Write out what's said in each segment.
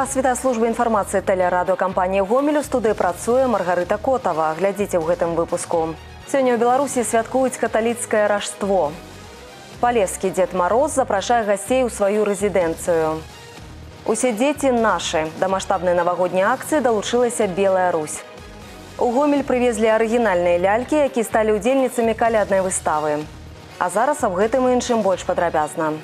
Вас вітае служба інфармацыі тэлерадыокампаніі гомелю студыі працуе Маргарыта Котава. Глядзіце ў гэтым выпуску. Сёння ў Беларусі святкуюць каталіцкае ражство. Палескі дзед Мароз запрашае гасцей у сваю рэзідэнцыю. Усе дзеці нашы. Да маштабнай навагодняй акцыі далучылася Белая Русь. У гомель прывезлі арыгінальныя лялькі, якія сталі ўдзельніцамі каляднай выставы. А зараз аб гэтым і іншым больш падрабязна.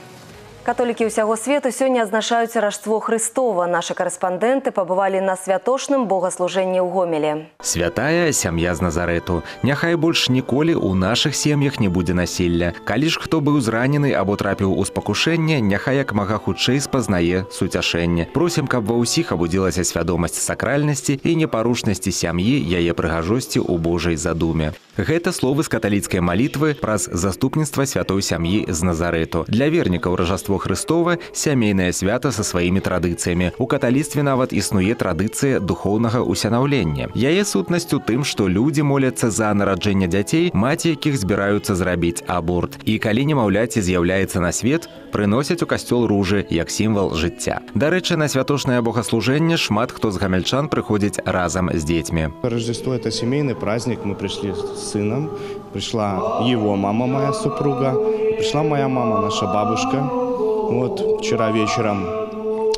Католікі ўсяго свету сёння адзначаюць ражство Христова. Нашы карэспандэнты пабывалі на святочным богаслужэнні ў гомелі. Святая сям'я з Назарету. Няхай больш ніколі ў нашых сем'ях не будзе насілля. Калі ж хто быў зранены або трапіў у спакушэнне, няхай як мага хутчэй спазнае суцяшэнне. Просім, каб ва ўсіх абудзілася свядомасць сакральнасці і непарушнасці сям'і яе прыгажосці ў Божай задуме. Гэта словы з каталіцкай малітвы праз заступніцтва святой сям'і з Назарету. Для вернікаў ражаство Христова сямейнае свята са сваімі традыцыямі. У каталіцтве нават існуе традыцыя духоўнага усянаўлення. Яе сутнасць у тым, што людзі моляцца за нараджэнне дзяцей, маці якіх збіраюцца зрабіць аборт. І калі немаўляці з'яўляецца на свет, прыносяць у касцёл ружы як сімвал жыцця. Дарэчы, на святочнае богаслужэнне шмат хто з гамяльчан прыходзіць разам з дзецьмі. Рождество – это семейный праздник. Мы пришли сыном. Пришла его мама, моя супруга. Пришла моя мама, наша бабушка. Вот вчера вечером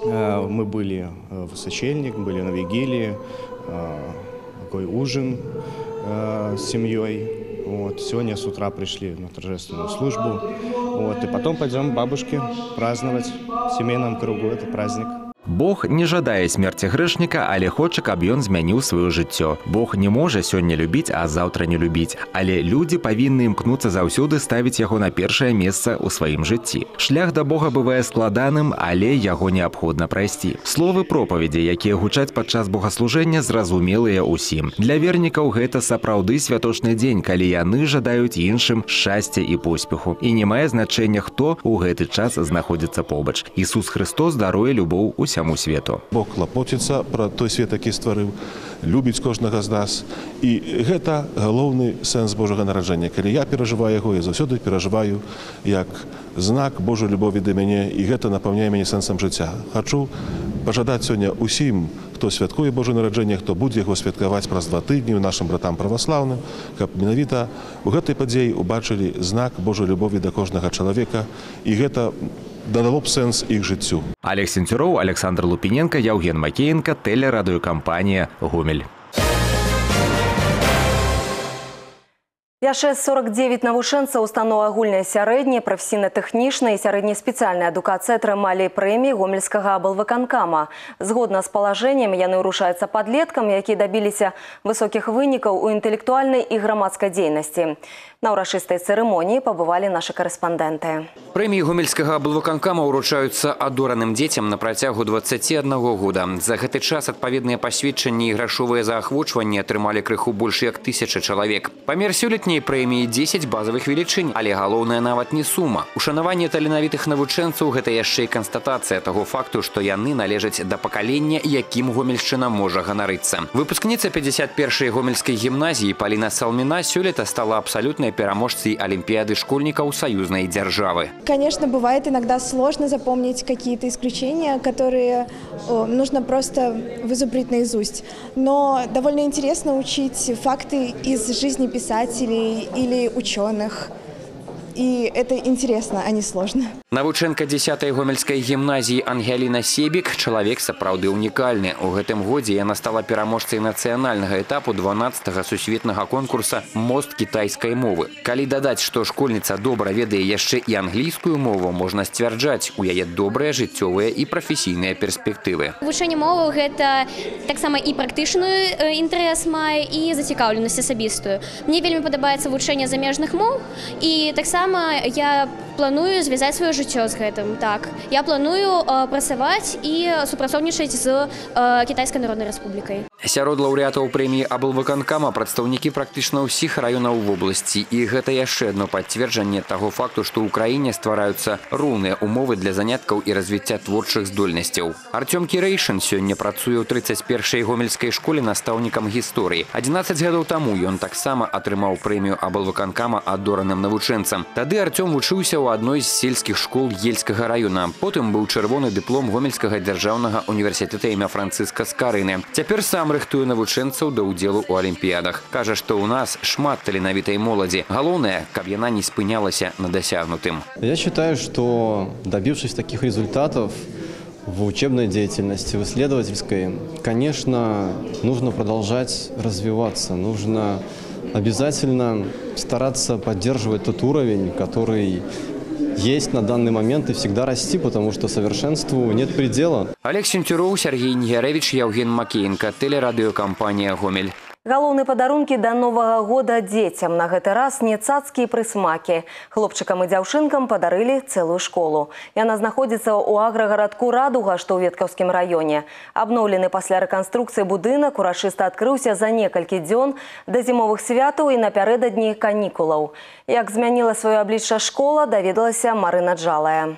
э, мы были э, в сочельник, были на вигилии. Э, такой ужин э, с семьей. Вот. Сегодня с утра пришли на торжественную службу. Вот. И потом пойдем бабушке праздновать в семейном кругу этот праздник. Бог не жадае смерці грэшніка, але хоча, каб ён змяніў сваё жыццё. Бог не можа сёння любіць, а заўтра не любіць. Але людзі павінны імкнуцца заўсёды ставіць яго на першае месца ў сваім жыцці. Шлях да Бога бывае складаным, але яго неабходна прайсці. Словы пропаведзі, якія гучаць падчас богаслужэння, зразумелыя ўсім. Для вернікаў гэта сапраўды святочны дзень, калі яны жадаюць іншым шчасця і поспеху. І не мае значэння, хто ў гэты час знаходзіцца побач. Ісус Христос даруе любоў усяму свету. Бог клапоціцца пра той свет, які стварыў, любіць кожнага з нас. І гэта галоўны сэнс Божага нараджэння. Калі я перажываю яго, я заўсёды перажываю як знак Божай любові да мяне і гэта напаўняе мяне сэнсам жыцця. Хачу пажадаць сёння усім, хто святкуе Божа нараджэнне, хто будзе яго святкаваць праз два тыдні нашым братам праваслаўным, каб менавіта у гэтай падзеі убачылі знак Божай любові да кожнага чалавека і гэта дадало б сэнс іх жыццю. Олег Сенцюроў, Александр Лупіненко, Яўген Макеенко, тэлерадыёкампанія «Гомель». Яшчэ 49 навучэнцаў устаноў агульнай сярэдняй, прафесійна-тэхнічнай і сярэднеспецыяльнай адукацыі атрымалі прэміі гомельскага аблвыканкама. Згодна з палажэннем яны ўрушаюцца падлеткам, якія дабіліся высокіх вынікаў у інтэлектуальнай і грамадскай дзейнасці. На ўрачыстай цырымоніі пабывалі нашы карэспандэнты. Прэміі гомельскага аблвыканкама ўручаюцца адораным дзецям на працягу 21 года. За гэты час адпаведныя пасведчанні і грашовыя заахвочванні атрымалі крыху больш як тысяча чалавек. Памер сёлетняй прэміі 10 базавых велічынь, але галоўная нават не сума. Ушанаванне таленавітых навучэнцаў гэта яшчэ і канстатацыя таго факту, што яны належаць да пакалення, якім гомельшчына можа ганарыцца. Выпускніца 51 гомельскай гімназіі Паліна Салміна сёлета стала абсалютнай пераможцей Олимпиады школьников союзной державы. Конечно, бывает иногда сложно запомнить какие-то исключения, которые о, нужно просто вызубрить наизусть. Но довольно интересно учить факты из жизни писателей или ученых И это интересно, а не сложно. Навучэнка 10 гомельскай гімназіі Ангеліна Себік чалавек сапраўды ўнікальны. У гэтым годзе яна стала пераможцай нацыянальнага этапу 12 сусветнага конкурса мост кітайскай мовы. Калі дадаць, што школьніца добра ведае яшчэ і англійскую мову, можна сцвярджаць, у яе добрыя жыццёвыя і прафесійныя перспектывы. Вывучэнне мовы гэта таксама і практычную інтарэс мае і зацікаўленасць асабістую. Мне вельмі падабаецца вывучэнне замежных моў і таксама я планую звязаць сваё жыццё з гэтым так я планую э, працаваць і супрацоўнічаць з э, кітайскай народнай рэспублікай Сярод лаўрэатаў прэміі аблвыканкама прадстаўнікі практычна ўсіх раёнаў вобласці. І гэта яшчэ адно пацверджанне таго факту, што ў краіне ствараюцца роўныя умовы для заняткаў і развіцця творчых здольнасцяў. Артём Кірэйшын сёння працуе ў 31 гомельскай школе настаўнікам гісторыі. 11 гадоў таму ён таксама атрымаў прэмію аблвыканкама адораным навучэнцам. Тады Артём вучыўся ў адной з сельскіх школ ельскага раёна. Потым быў чырвоны дыплом гомельскага дзяржаўнага універсітэта імя Францыска Скарыны. Цяпер сам сам рыхтуе навучэнцаў да ўдзелу ў алімпіядах. Кажа, што ў нас шмат таленавітай моладзі. Галоўнае, каб яна не спынялася на дасягнутым. Я считаю, что добившись таких результатов в учебной деятельности, в исследовательской, конечно, нужно продолжать развиваться, нужно обязательно стараться поддерживать тот уровень, который есть на данный момент и всегда расти, потому что совершенству нет предела. Олег Сентюроў, Сергей Нігяревич, Яўген Макеенко, телерадыёкампанія «Гомель». Галоўны падарункі да новага года дзецям на гэты раз не цацкі і прысмакі. Хлопчыкам і дзяўчынкам падарылі цэлую школу. Яна знаходзіцца ў аграгарадку радуга, што ў веткаўскім раёне. Абноўлены пасля рэканструкцыі будынак урачыста адкрыўся за некалькі дзён да зімовых святаў і напярэдадні канікулаў. Як змяніла сваё аблічча школа, даведалася Марына Джалая.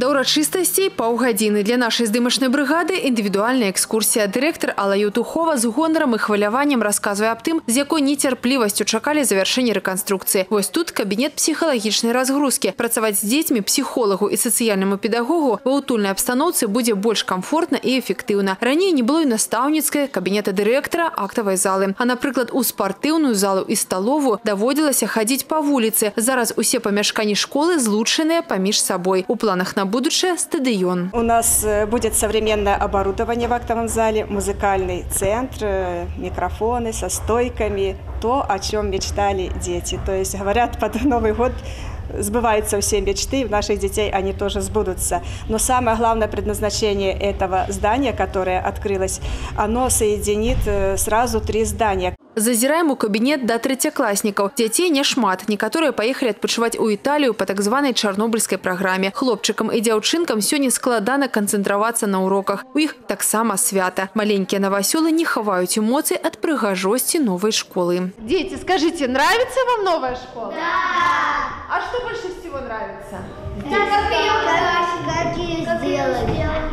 Да ўрачыстасцей паўгадзіны для нашай здымачнай брыгады індывідуальная экскурсія. Дырэктар Алла Ютухова з гонарам і хваляваннем расказвае аб тым, з якой нецярплівасцю чакалі завяршэння рэканструкцыі. Вось тут кабінет псіхалагічнай разгрузкі. Працаваць з дзецьмі псіхолагу і сацыяльнаму педагогу ва ўтульнай абстаноўцы будзе больш камфортна і эфектыўна. Раней не было і настаўніцкай кабінета дырэктара актавай залы. А напрыклад, у спартыўную залу і сталовую даводзілася хадзіць па вуліцы. Зараз усе памяшканні школы злучаныя паміж сабой. У планах на будущее стадион. У нас э, будет современное оборудование в актовом зале, музыкальный центр, э, микрофоны со стойками, то, о чем мечтали дети. То есть говорят, под Новый год сбываются все мечты, у наших детей они тоже сбудутся. Но самое главное предназначение этого здания, которое открылось, оно соединит э, сразу три здания. Зазіраем у кабінет да трэцякласнікаў. Дзяцей няшмат. Некаторыя паехалі адпачываць у Італію па так званай чарнобыльскай праграме. Хлопчыкам і дзяўчынкам сёння складана канцэнтравацца на уроках. У іх таксама свята. Маленькія навасёлы не хаваюць эмоцый ад прыгажосці новай школы. Дети, скажите, нравится вам новая школа? Да! А что больше всего нравится? Как ее сделали?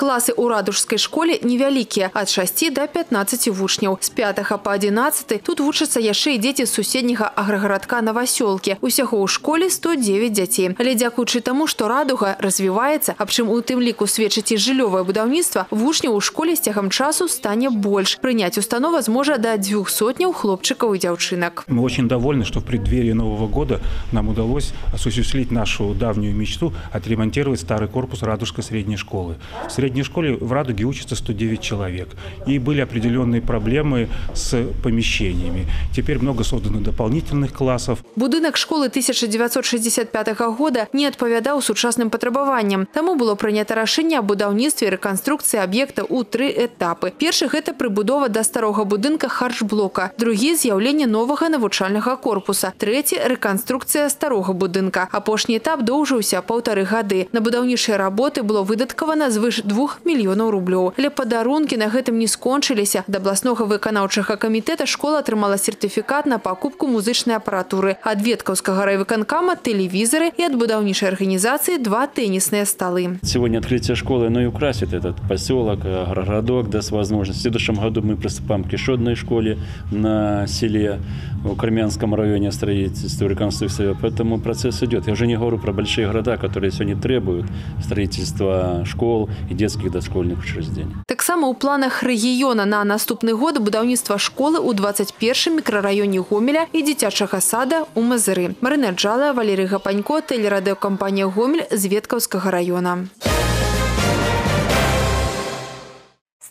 Класы ў радужскай школе невялікія ад 6 до 15 вучняў. З 5 па 11 тут вучацца яшчэ і дзеці з суседняга аграгарадка Навасёлкі. Усяго ў школе 109 дзяцей. Але дзякуючы таму, што радуга развіваецца, аб чым у тым ліку сведчыць і жыллёвае будаўніцтва, вучняў у школе з цягам часу стане больш. Прыняць установа зможа да дзвюх сотняў хлопчыкаў і дзяўчынак. Мы очень довольны, что в преддверии Нового года нам удалось осуществить нашу давнюю мечту отремонтировать старый корпус Радужской средней школы. В средней школе в Радуге учатся 109 человек. И были определенные проблемы с помещениями. Теперь много создано дополнительных классов. Будынак школы 1965 года не адпавядаў сучасным патрабаванням. Таму было прынята рашэнне аб будаўніцтве і рэканструкцыі аб'екта ў тры этапы. Першы гэта прыбудова да старога будынка харчблока, другі з'яўленне новага навучальнага корпуса, трэці рэканструкцыя старога будынка. Апошні этап доўжыўся паўтары гады. На будаўнічыя работы было выдаткавана звыш 2 мільёнаў рублёў. Але падарункі на гэтым не скончыліся. Да абласнога выканаўчага камітэта школа атрымала сертыфікат на пакупку музычнай апаратуры. Ад веткаўскага райвыканкама тэлевізоры і ад будаўнічай арганізацыі два теннісныя столы. Сегодня открытие школы, ну и украсит этот поселок, городок, даст возможность. В следующем году мы приступаем к еще одной школе на селе в Кармянском районе строительства, реконструкции. Поэтому процесс идет. Я уже не говорю про большие города, которые сегодня требуют строительства школ и детских дошкольных учреждений. Таксама ў планах рэгіёна на наступны год будаўніцтва школы ў 21 мікрараёне Гомеля і дзіцячага сада ў Мазыры. Марына Джалая, Валерый Гапанько, тэлерадыёкампанія Гомель з Веткаўскага раёна.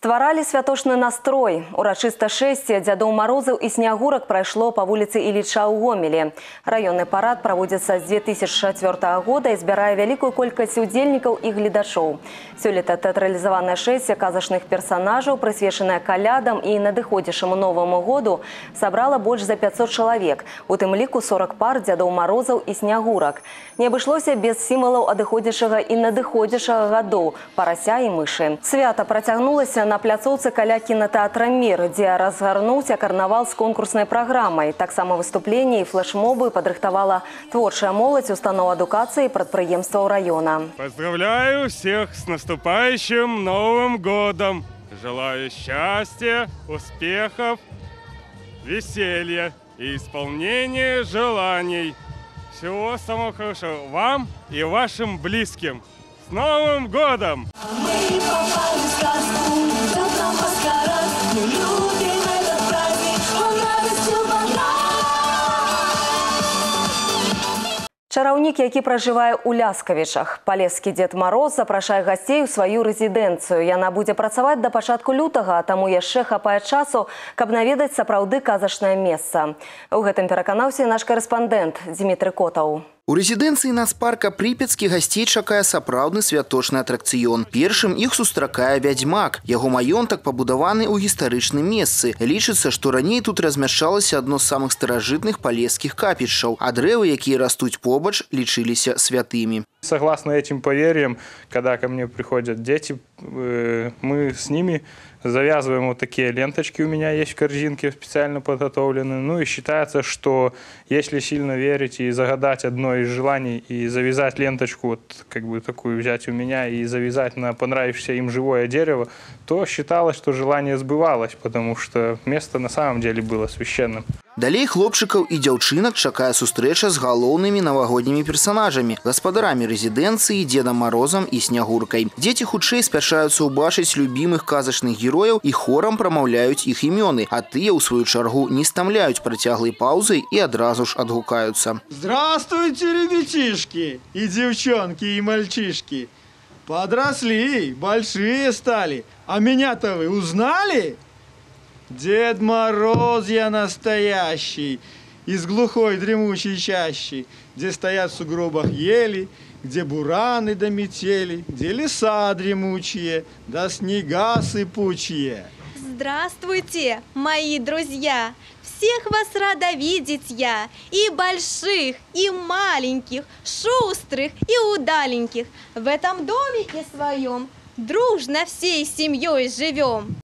Стваралі святочны настрой. Урачыста шэсце дзядоў марозаў і снягурак прайшло па вуліцы Іліча ў Гомелі. Раённы парад праводзіцца з 2004 года і збірае вялікую колькасць удзельнікаў і гледачоў. Сёлета тэатралізаванае шэсце казачных персанажаў, прысвечанае калядам і надыходзішаму новаму году, сабрала больш за 500 чалавек, у тым ліку 40 пар дзядоў марозаў і снягурак. Не абышлося без сімвалаў адыходзячага і надыходзячага гадоў, парася і мышы. Свята працягнулася на на пляцоўцы каля кінотэатра мір, дзе разгарнуўся карнавал з конкурснай праграмай. Таксама выступленні і флешмобы падрыхтавала творчая моладзь устаноў адукацыі і прадпрыемстваў района. Поздравляю всех с наступающим Новым годом! Желаю счастья, успехов, веселья и исполнения желаний. Всего самого хорошего вам и вашим близким. С Новым годом! Мы попали в сказку, Чараўнік, які пражывае ў ляскавічах. Палескі дзед Мароз запрашае гасцей у сваю рэзідэнцыю. Яна будзе працаваць да пачатку лютага, а таму яшчэ хапае часу, каб наведаць сапраўды казачнае месца. У гэтым пераканаўся і наш карэспандэнт Дмітрый Котаў. У рэзідэнцыі нацпарка прыпецкі гасцей чакае сапраўдны святочны атракцыён. Першым іх сустракае вядзьмак. Яго маёнтак пабудаваны ў гістарычным месцы. Лічыцца, што раней тут размяшчалася адно з самых старажытных палескіх капічаў, а дрэвы, якія растуць побач, лічыліся святымі. Согласно этим поверьям, когда ко мне приходят дети, э, мы с ними завязываем вот такие ленточки у меня есть в корзинке специально подготовленные. Ну и считается, что если сильно верить и загадать одно из желаний и завязать ленточку, вот как бы такую взять у меня и завязать на понравившееся им живое дерево, то считалось, что желание сбывалось, потому что место на самом деле было священным. Далей хлопчыкаў і дзяўчынак чакае сустрэча з галоўнымі навагоднімі персанажамі, гаспадарамі рэзідэнцыі, Дзедам Марозам і снягуркай. Дзеці хутчэй спяшаюцца ўбачыць любімых казачных герояў і хорам прамаўляюць іх імёны, а тыя, ў сваю чаргу, не стамляюць працяглай паўзай і адразу ж адгукаюцца. Здравствуйте, ребятишки и девчонки, и мальчишки. Подросли, большие стали. А меня-то вы узнали? Дед Мороз я настоящий, из глухой дремучей чащи, где стоят в сугробах ели, где бураны да метели, где леса дремучие, да снега сыпучие. Здравствуйте, мои друзья! Всех вас рада видеть я, и больших, и маленьких, шустрых и удаленьких. В этом домике своем дружно всей семьей живем.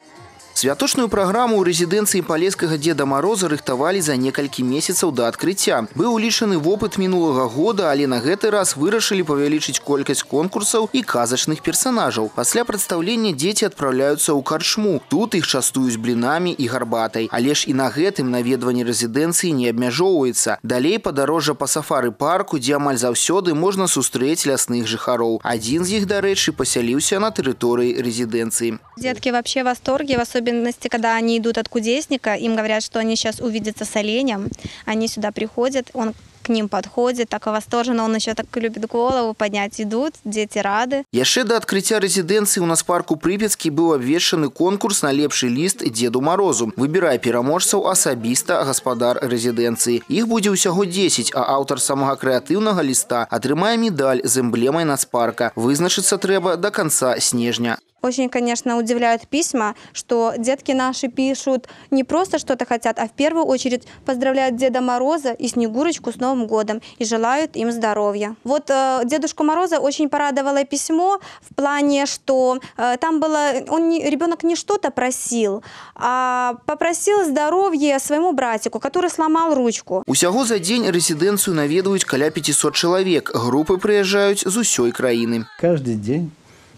Святочную праграму ў рэзідэнцыі палескага Деда Мароза рыхтавалі за некалькі месяцаў да адкрыцця. Быў улічаны вопыт мінулага года, але на гэты раз вырашылі павялічыць колькасць конкурсаў і казачных персанажаў. Пасля прадстаўлення дзеці адпраўляюцца ў карчму. Тут іх частуюць блінамі і гарбатай. Але ж і на гэтым наведванне рэзідэнцыі не абмяжоўваецца. Далей падарожжа па сафары-парку, дзе амаль заўсёды можна сустрэць лясных жыхароў. Адзін з іх, дарэчы, пасяліўся на тэрыторыі рэзідэнцыі. Детки вообще в восторге, в особенности особенности, когда они идут от кудесника, им говорят, что они сейчас увидятся с оленем, они сюда приходят, он ним подходит, так восторженно, он еще так любит голову поднять, идут, дети рады. Яшчэ да адкрыцця рэзідэнцыі ў нас парку Прыпецкі быў абвешчаны конкурс на лепшы ліст Деду Марозу. Выбірае пераможцаў асабіста гаспадар рэзідэнцыі. Іх будзе ўсяго 10, а аўтар самага крэатыўнага ліста атрымае медаль з эмблемай нацпарка. Вызначыцца трэба да канца снежня. Очень, конечно, удивляют письма, что детки наши пишут не просто что-то хотят, а в первую очередь поздравляют Деда Мороза и Снегурочку с Новым годом и желают им здоровья. Вот э, Дедушку Мороза очень порадовало письмо в плане, что э, там было, он не, ребенок не что-то просил, а попросил здоровья своему братику, который сломал ручку. Усяго за день резиденцию наведывают каля 500 человек. Группы приезжают з усей краины. Каждый день,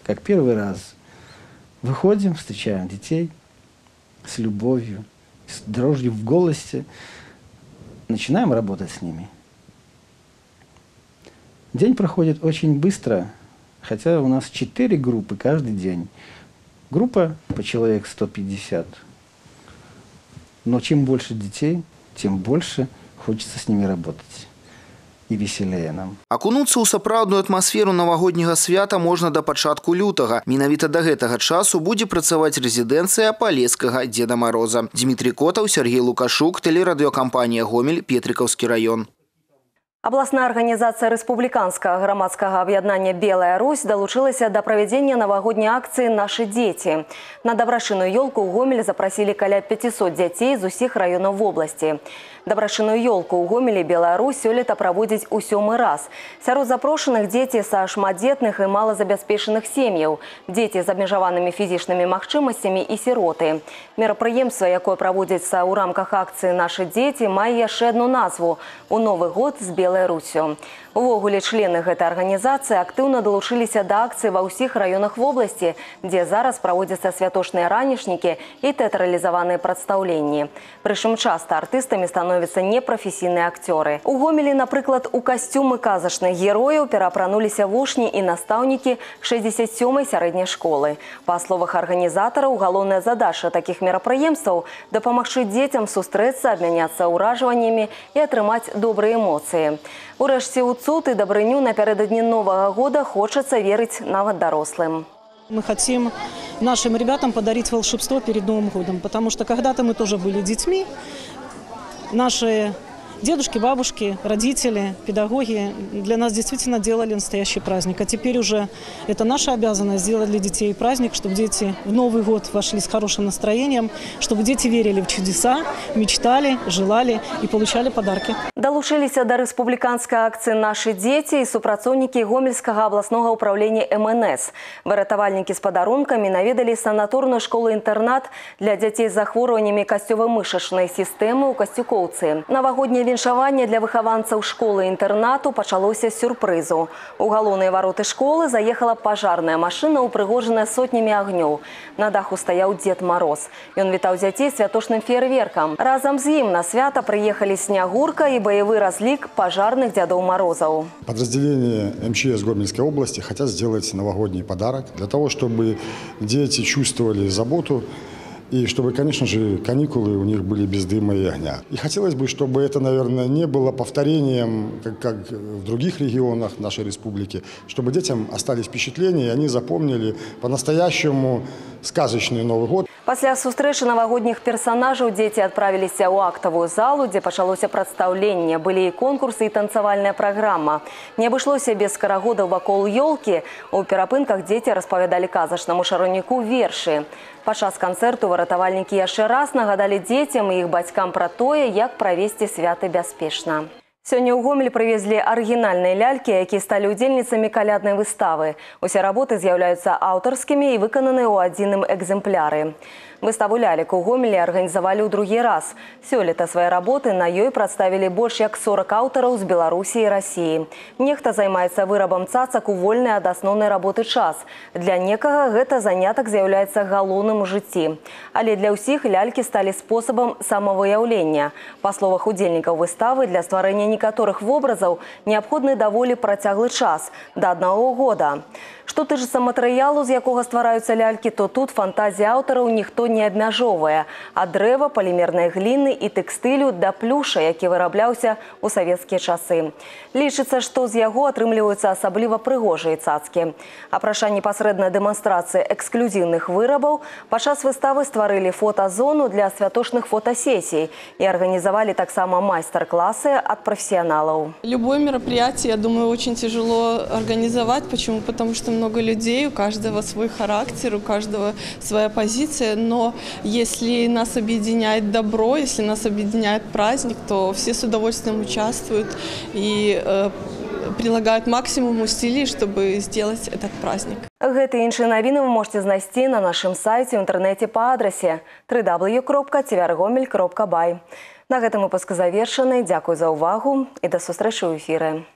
как первый раз, Выходим, встречаем детей с любовью, с дрожью в голосе, начинаем работать с ними. День проходит очень быстро, хотя у нас четыре группы каждый день. Группа по человек 150. Но чем больше детей, тем больше хочется с ними работать. і весялее нам. Акунуцца ў сапраўдную атмасферу навагодняга свята можна да пачатку лютага. Менавіта да гэтага часу будзе працаваць рэзідэнцыя палескага Деда Мароза. Дмітрий Котаў, Сергей Лукашук, тэлерадыёкампанія Гомель, Петрыкаўскі раён. Абласная арганізацыя рэспубліканскага грамадскага аб'яднання Белая Русь далучылася да правядзення навагодняй акцыі нашы дзеці. На дабрашыную ёлку ў гомель запрасілі каля 500 дзяцей з усіх раёнаў вобласці. Дабрашыную ёлку ў гомелі Белая Русь сёлета праводзіць у сёмы раз. Сярод запрошаных дзеці са шматдзетных і малазабяспечаных сем'яў, дзеці з абмежаванымі фізічнымі магчымасцямі і сіроты. Мерапрыемства, якое праводзіцца ў рамках акцыі нашы дзеці, мае яшчэ адну назву у новы год з Белай լերություն։ Увогуле члены гэтай арганізацыі актыўна далучыліся да акцыі ва ўсіх раёнах вобласці, дзе зараз праводзяцца святочныя ранішнікі і тэатралізаваныя прадстаўленні. Прычым часта артыстамі становяцца непрафесійныя акцёры. У гомелі, напрыклад, у касцюмы казачных герояў перапрануліся вучні і настаўнікі 67-й сярэдняй школы. Па словах арганізатараў, галоўная задача такіх мерапрыемстваў дапамагчы дзецям сустрэцца, абмяняцца ўражваннямі і атрымаць добрыя эмоцыі. Урэшце ў цуд і дабрыню напярэдадні новага года хочацца верыць нават дарослым. Мы хотим нашим ребятам подарить волшебство перед Новым годом, потому что когда-то мы тоже были детьми. Наши дедушки, бабушки, родители, педагоги для нас действительно делали настоящий праздник. А теперь уже это наша обязанность сделать для детей праздник, чтобы дети в Новый год вошли с хорошим настроением, чтобы дети верили в чудеса, мечтали, желали и получали подарки. Далучыліся да рэспубліканскай акцыі нашы дзеці і супрацоўнікі гомельскага абласнога ўправлення МНС. Выратавальнікі з падарункамі наведалі санаторную школу-інтэрнат для дзяцей з захворваннямі касцёва-мышачнай сістэмы ў касцюкоўцы. Навагодняе віншаванне для выхаванцаў школы-інтэрнату пачалося з сюрпрызу. У галоўныя вароты школы заехала пажарная машына, упрыгожаная сотнямі агнёў. На даху стаяў Дед Мароз. Ён вітаў дзяцей святочным фейерверкам. Разам з ім на свята прыехалі снягурка і боевой разлик пожарных Дедов Морозов. Подразделения МЧС Гомельской области хотят сделать новогодний подарок для того, чтобы дети чувствовали заботу и чтобы, конечно же, каникулы у них были без дыма и огня. И хотелось бы, чтобы это, наверное, не было повторением, как, как в других регионах нашей республики, чтобы детям остались впечатления, и они запомнили по-настоящему сказочный Новый год. Пасля сустрэчы навагодніх персанажаў дзеці адправіліся ў актавую залу, дзе пачалося прадстаўленне, былі і конкурсы і танцавальная праграма. Не абышлося без карагодаў вакол ёлкі. У перапынках дзеці распавядалі казачнаму шароніку вершы. Падчас канцэрту выратавальнікі яшчэ раз нагадалі дзецям і іх бацькам пра тое, як правесці святы бяспечна. Сёння ў гомель прывезлі арыгінальныя лялькі, якія сталі ўдзельніцамі каляднай выставы. Усе работы з'яўляюцца аўтарскімі і выкананыя ў адзіным экземпляры. Выставу лялек у гомелі арганізавалі ў другі раз. Сёлета свае работы на ёй прадставілі больш як 40 аўтараў з Беларусі і Расіі. Нехта займаецца вырабам цацак у вольны ад асноўнай работы час. Для некага гэта занятак з'яўляецца галоўным у жыцці. Але для ўсіх лялькі сталі спосабам самавыяўлення. Па словах удзельнікаў выставы для стварэння некаторых вобразаў неабходны даволі працяглы час да аднаго года. Што тычыцца матэрыялу, з якога ствараюцца лялькі, то тут фантазія аўтараў ніхто не абмяжоўвае. Ад дрэва, палімернай гліны і тэкстылю да плюша, які вырабляўся ў савецкія часы. Лічыцца, што з яго атрымліваюцца асабліва прыгожыя цацкі. Апраша непасрэдна дэманстрацыі эксклюзіўных вырабаў, падчас выставы стварылі фотазону для святочных фотосесій і арганізавалі таксама майстар-класы ад прафесіяналаў. Любое мероприятие, я думаю, очень тяжело организовать. Почему? Потому что много людей, у каждого свой характер, у каждого своя позиция. Но если нас объединяет добро, если нас объединяет праздник, то все с удовольствием участвуют и э, прилагают максимум усилий, чтобы сделать этот праздник. Гэты і іншыя навіны вы можете знайсці на нашым сайце ў інтэрнэце па адрасе www.tvrgomель.бай. На гэтым выпуск завершаны. Дзякуй за ўвагу і да сустрэчы ў эфіры.